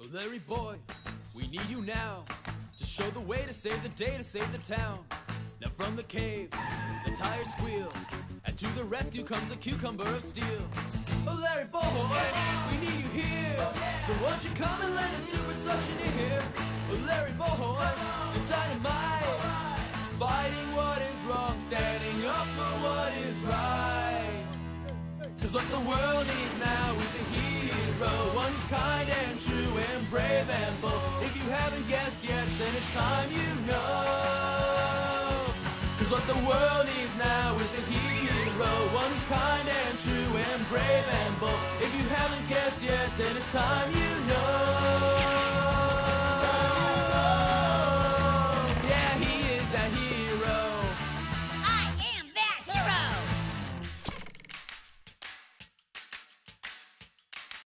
Oh, LarryBoy, we need you now to show the way to save the day, to save the town. Now from the cave, the tires squeal, and to the rescue comes a cucumber of steel. Oh, LarryBoy, we need you here. So won't you come and lend a super suction here? Oh, LarryBoy, the dynamite, fighting what is wrong, standing up for what is right. Cause what the world needs now hero kind and true and brave and bold. If you haven't guessed yet, then it's time you know. Cause what the world needs now is a hero. One who's kind and true and brave and bold. If you haven't guessed yet, then it's time you